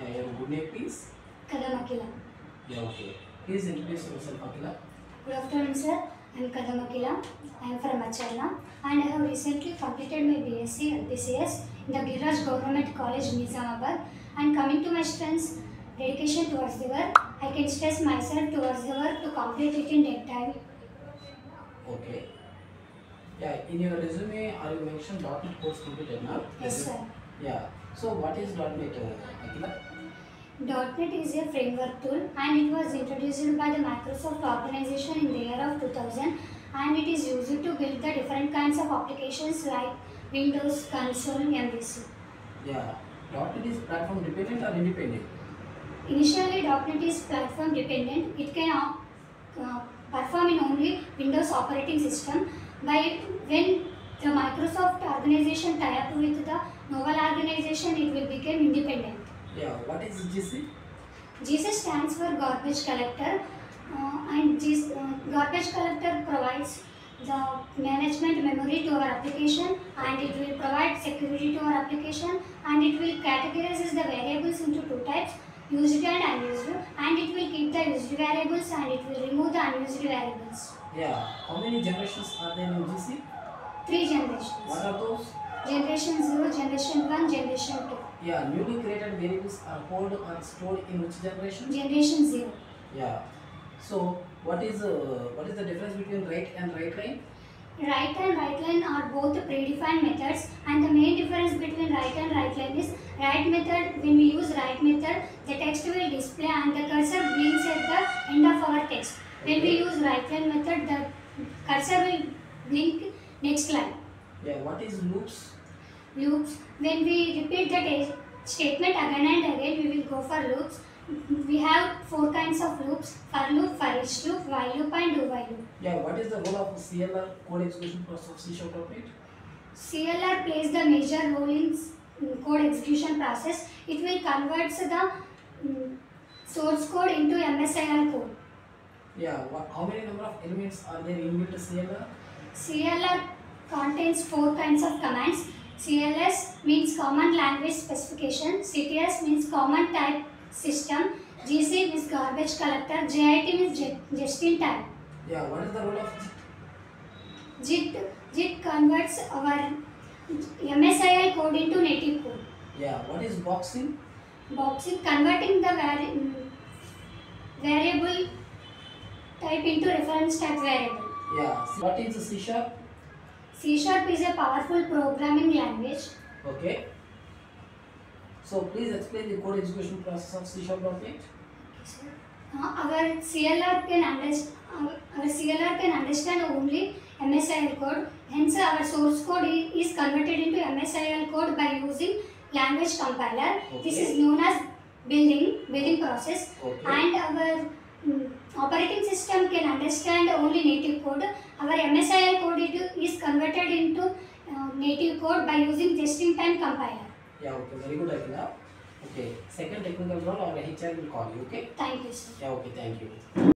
Yeah, your good name please. Kadam Akila. Yeah, okay. Please introduce yourself, Akila. Good afternoon, sir. I am Kadam Akila. I am from Acharna and I have recently completed my BSc LPCS in the Giraj Government College, Nizamabad. And coming to my strengths, dedication towards the work, I can stress myself towards the work to complete it in that time. Okay. Yeah, in your resume, are you mentioned .NET course completed now? Yes, sir. Yeah. So what is .NET, uh, Akila? .NET is a framework tool and it was introduced by the Microsoft organization in the year of 2000 and it is used to build the different kinds of applications like Windows, console, MVC. Yeah. .NET is platform dependent or independent? Initially, .NET is platform dependent. It can uh, uh, perform in only Windows operating system. By when the Microsoft organization tie up with the Novell organization, it will become independent. Yeah. What is GC? GC stands for garbage collector, uh, and GC, uh, garbage collector provides the management memory to our application, and it will provide security to our application, and it will categorize the variables into two types used and unused and it will keep the used variables and it will remove the unused variables. Yeah. How many generations are there in GC? Three generations. What are those? Generation 0, generation 1, generation 2. Yeah. Newly created variables are held or stored in which generation? Generation 0. Yeah. So what is uh, what is the difference between write and write line? Write and write line are both predefined methods and the main difference between write and write line is write method when we use write method the text will display and the cursor blinks at the end of our text. When we use write line method the cursor will blink next line. Yeah. What is loops? loops. When we repeat the statement again and again, we will go for loops. We have four kinds of loops: for loop, for each loop, while loop, and do while loop. Yeah. What is the role of CLR code execution process of C sharp .NET? CLR plays the major role in code execution process. It will convert the mm, source code into MSIL code. Yeah. What, how many number of elements are there in built CLR? CLR contains four kinds of commands. CLS means Common Language Specification, CTS means Common Type System, GC means Garbage Collector, JIT means ju- Just in Time. Yeah. What is the role of JIT, JIT converts our MSIL code into native code. yeah? What is boxing? Boxing converting the vari- mm, variable type into reference type variable. Yeah. What is the C sharp? C Sharp is a powerful programming language. Okay. So please explain the code execution process of C sharp .NET. Uh, our CLR can understand our CLR can understand only MSIL code. Hence, our source code is converted into MSIL code by using language compiler. Okay. This is known as building building process. Okay. And our mm, operating system can understand only native code. Our MSIL code is converted into uh, native code by using just-in-time compiler. Yeah. Okay. Very good, Akila. Okay. Second technical role, our HR will call you. Okay. Thank you, sir. Yeah. Okay. Thank you.